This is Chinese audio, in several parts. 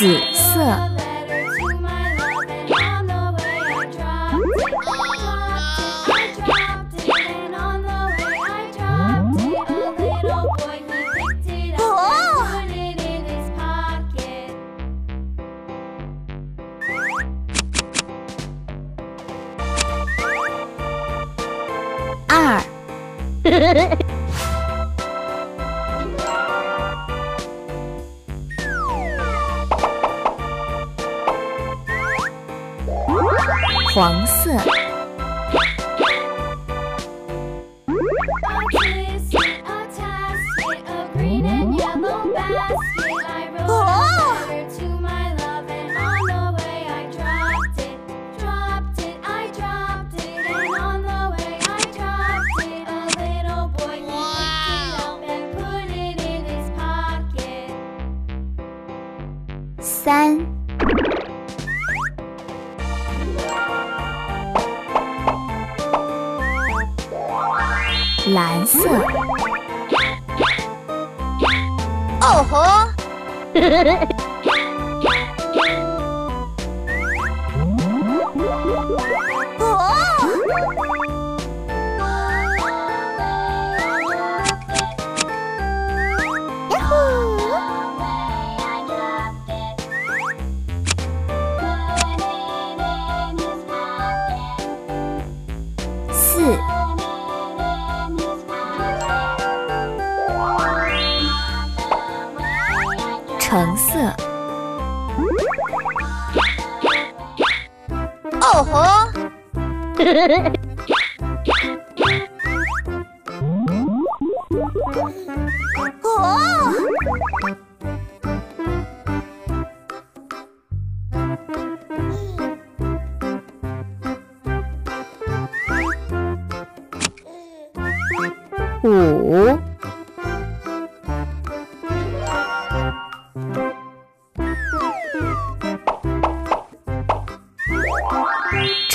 紫色。二，黄色，三，蓝色，哦吼！橙色，哦吼！哦五，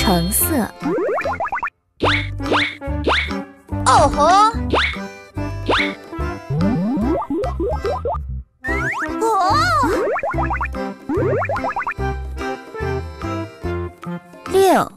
橙色，哦吼！哦六。